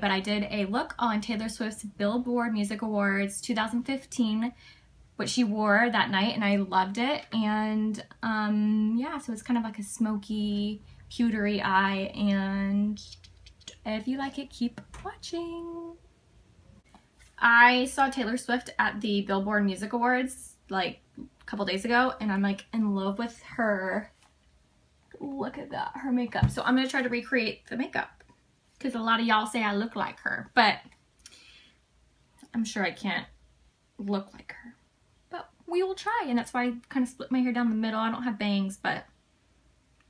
but I did a look on Taylor Swift's Billboard Music Awards 2015, what she wore that night, and I loved it. And um, yeah, so it's kind of like a smoky, pewtery eye, and if you like it, keep watching. I saw Taylor Swift at the Billboard Music Awards like a couple days ago, and I'm like in love with her. Look at that, her makeup. So I'm gonna try to recreate the makeup because a lot of y'all say I look like her, but I'm sure I can't look like her. But we will try, and that's why I kind of split my hair down the middle. I don't have bangs, but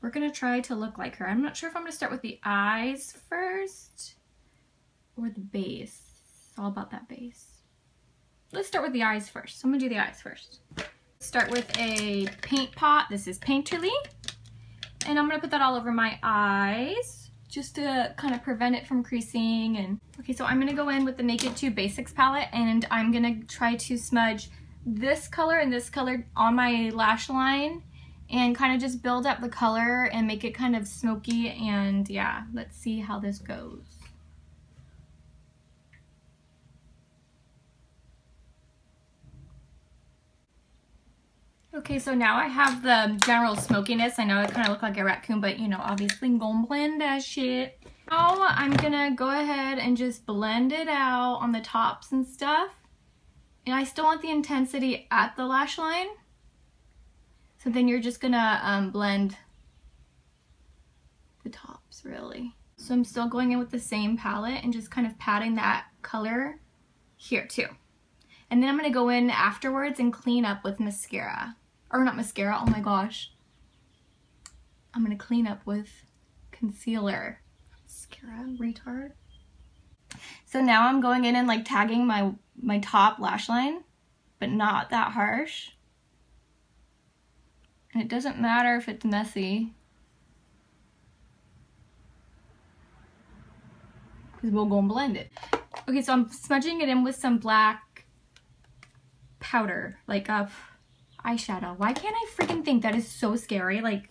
we're gonna try to look like her. I'm not sure if I'm gonna start with the eyes first or the base. It's all about that base. Let's start with the eyes first. So I'm gonna do the eyes first. Start with a paint pot. This is Painterly. And I'm gonna put that all over my eyes just to kind of prevent it from creasing. And Okay, so I'm to go in with the Naked 2 Basics palette and I'm to try to smudge this color and this color on my lash line and kind of just build up the color and make it kind of smoky and yeah, let's see how this goes. Okay, so now I have the general smokiness. I know I kind of look like a raccoon, but you know, obviously gonna blend that shit. Now I'm gonna go ahead and just blend it out on the tops and stuff. And I still want the intensity at the lash line. So then you're just gonna um, blend the tops really. So I'm still going in with the same palette and just kind of patting that color here too. And then I'm gonna go in afterwards and clean up with mascara or not mascara, oh my gosh. I'm gonna clean up with concealer. Mascara, retard. So now I'm going in and like tagging my, my top lash line, but not that harsh. And it doesn't matter if it's messy. Because we'll go and blend it. Okay, so I'm smudging it in with some black powder, like a eyeshadow. Why can't I freaking think that is so scary? Like,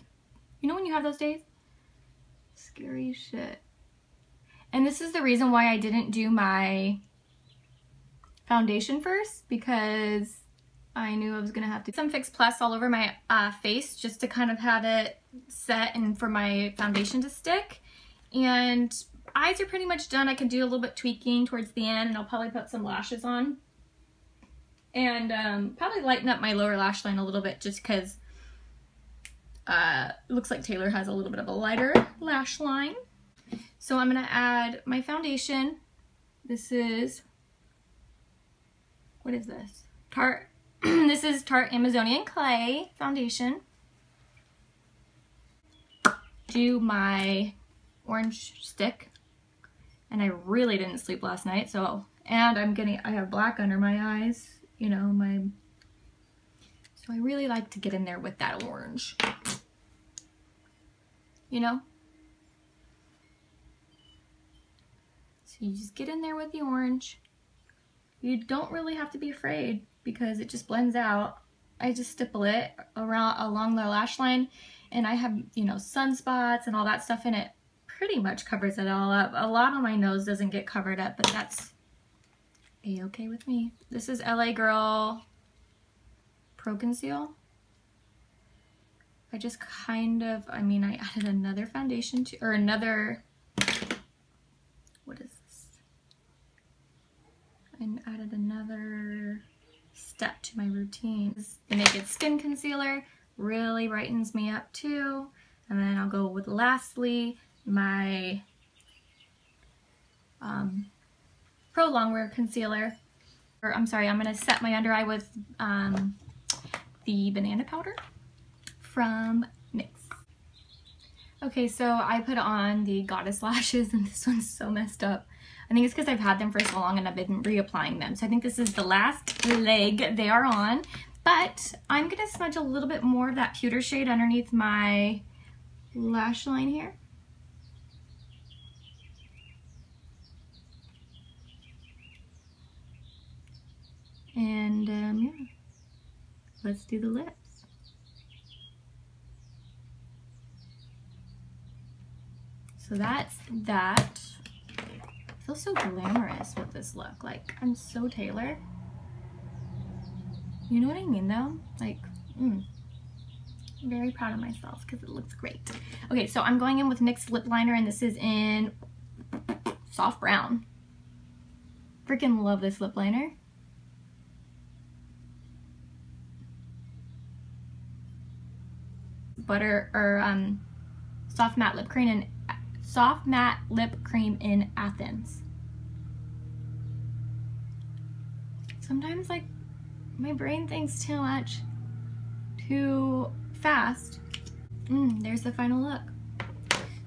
you know when you have those days? Scary shit. And this is the reason why I didn't do my foundation first because I knew I was to have to do some Fix Plus all over my uh, face just to kind of have it set and for my foundation to stick. And eyes are pretty much done. I can do a little bit tweaking towards the end and I'll probably put some lashes on and um, probably lighten up my lower lash line a little bit just because uh, looks like Taylor has a little bit of a lighter lash line. So I'm going to add my foundation. This is, what is this? Tarte, this is Tarte Amazonian Clay foundation. Do my orange stick. And I really didn't sleep last night, so, and I'm getting, I have black under my eyes you know, my, so I really like to get in there with that orange, you know? So you just get in there with the orange. You don't really have to be afraid because it just blends out. I just stipple it around along the lash line and I have, you know, sunspots and all that stuff in it pretty much covers it all up. A lot on my nose doesn't get covered up, but that's a-okay with me. This is LA Girl Pro Conceal. I just kind of, I mean, I added another foundation to, or another, what is this? I added another step to my routine. The Naked Skin Concealer really brightens me up too. And then I'll go with lastly, my um, Pro Longwear Concealer. Or, I'm sorry, I'm going to set my under eye with um, the banana powder from NYX. Okay, so I put on the Goddess lashes and this one's so messed up. I think it's because I've had them for so long and I've been reapplying them. So I think this is the last leg they are on. But I'm going to smudge a little bit more of that pewter shade underneath my lash line here. And um, yeah, let's do the lips. So that's that. I feel so glamorous with this look. Like, I'm so Taylor. You know what I mean though? Like, mm. I'm very proud of myself because it looks great. Okay, so I'm going in with NYX lip liner and this is in soft brown. Freaking love this lip liner. Butter or um, soft matte lip cream and soft matte lip cream in Athens. Sometimes like my brain thinks too much, too fast. Mm, there's the final look.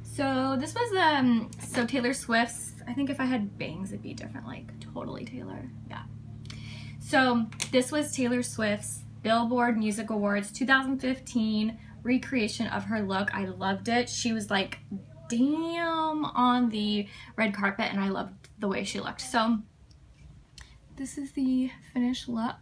So this was um so Taylor Swift's. I think if I had bangs, it'd be different. Like totally Taylor. Yeah. So this was Taylor Swift's Billboard Music Awards 2015 recreation of her look. I loved it. She was like damn on the red carpet and I loved the way she looked. So this is the finished look.